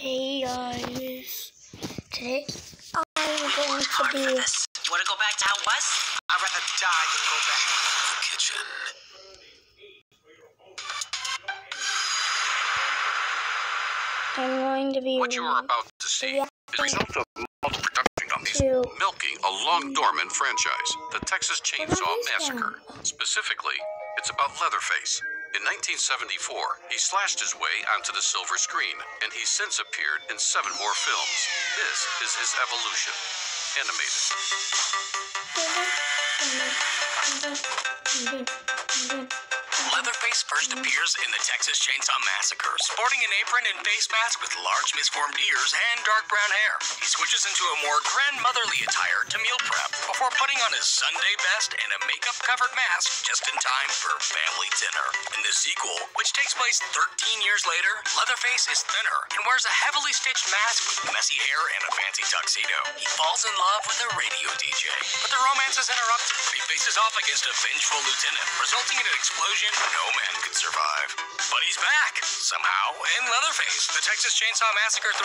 Hey guys, today I'm going to be. You want to go back to how it was? I'd rather die than go back to the kitchen. I'm going to be. What you are about to see is the result of multiple production companies milking a long dormant franchise, the Texas Chainsaw Massacre. Specifically, it's about Leatherface. In 1974, he slashed his way onto the silver screen, and he's since appeared in seven more films. This is his evolution. Animated. Leatherface first appears in the Texas Chainsaw Massacre, sporting an apron and face mask with large misformed ears and dark brown hair. He switches into a more grandmotherly attire to meal prep before putting on his Sunday best and a makeup covered mask just in time for family dinner. In the sequel, which takes place 13 years later, Leatherface is thinner and wears a heavily stitched mask with messy hair and a fancy tuxedo. He falls in love with a radio DJ, but the romance is interrupted when he faces off against a vengeful lieutenant, resulting in an explosion no man could survive. But he's back, somehow, in Leatherface, the Texas Chainsaw Massacre 3,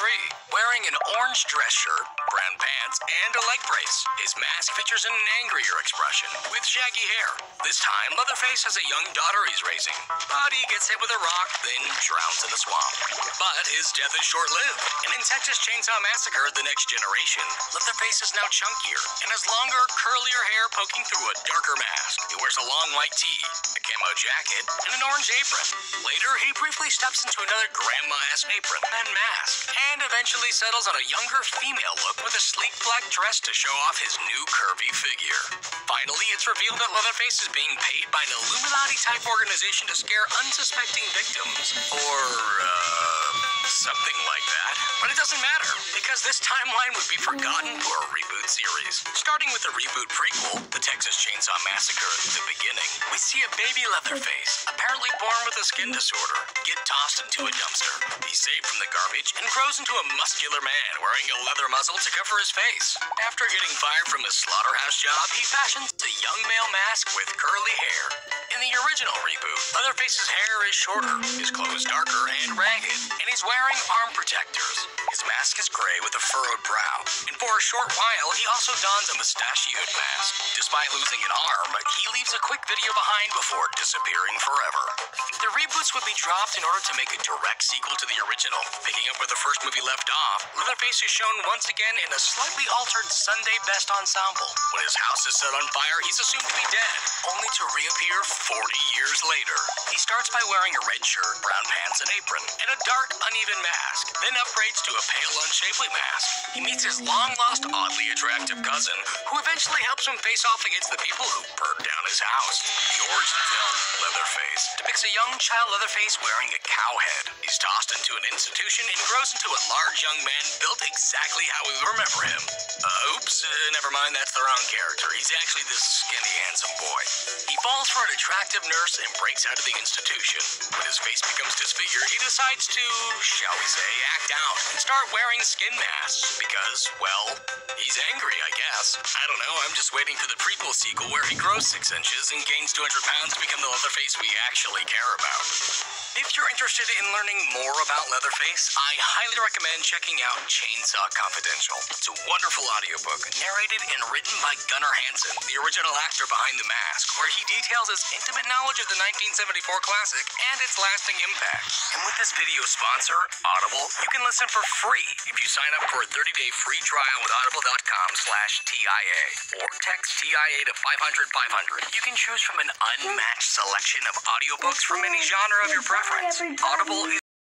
wearing an orange dress shirt, brown pants, and a leg brace. His mask features an angrier expression, with shaggy hair. This time, Leatherface has a young daughter he's raising, but he gets hit with a rock, then drowns in the swamp. But his death is short-lived, and in Texas Chainsaw Massacre, The Next Generation, Leatherface is now chunkier and has longer, curlier hair poking through a darker mask. He wears a long white tee, a camo jacket, and an orange apron. Later, he briefly steps into another grandma-esque apron and mask, and eventually settles on a younger female look with a sleek black dress to show off his new curvy figure. Finally, it's revealed that Leatherface is being paid by an Illuminati-type organization to scare unsuspecting victims, or, uh, But it doesn't matter, because this timeline would be forgotten for a reboot series. Starting with the reboot prequel, The Texas Chainsaw Massacre, The Beginning, we see a baby Leatherface, apparently born with a skin disorder, get tossed into a dumpster. He's saved from the garbage and grows into a muscular man wearing a leather muzzle to cover his face. After getting fired from his slaughterhouse job, he fashions a young male mask with curly hair. In the original reboot, Leatherface's hair is shorter, his clothes darker and ragged, and he's wearing arm protectors. His mask is gray with a furrowed brow, and for a short while, he also dons a mustachioed mask. Despite losing an arm, he leaves a quick video behind before disappearing forever. The reboots would be dropped in order to make a direct sequel to the original. Picking up where the first movie left off, Leatherface is shown once again in a slightly altered Sunday best ensemble. When his house is set on fire, he's assumed to be dead, only to reappear 40 years later. He starts by wearing a red shirt, brown pants, and apron, and a dark, uneven mask, then upgrades to a pale, unshapely mask. He meets his long lost, oddly attractive cousin, who eventually helps him face off against the people who burned down his house. The origin film, Leatherface, depicts a young child Leatherface wearing a cow head. He's tossed into an institution and grows into a large young man built exactly how we remember him. Uh, oops, uh, never mind, that's the wrong character. He's actually this skinny, handsome boy. He falls for an attractive nurse and breaks out of the institution. When his face becomes disfigured, he decides to, shall we say, act out and start wearing skin masks because, well, he's angry, I guess. I don't know, I'm just waiting for the prequel sequel where he grows six inches and gains 200 pounds to become the Leatherface we actually care about. If you're interested in learning more about Leatherface, I highly recommend checking out Chainsaw Confidential. It's a wonderful audiobook narrated and written by Gunnar Hansen, the original actor behind The Mask, where he details his intimate knowledge of the 1974 classic and its lasting impact. And with this video sponsor, Audible, you can listen for free if you sign up for a 30-day free trial with audible.com slash TIA or text TIA to 500 500. You can choose from an unmatched selection of audiobooks from any genre of your preference. Audible. is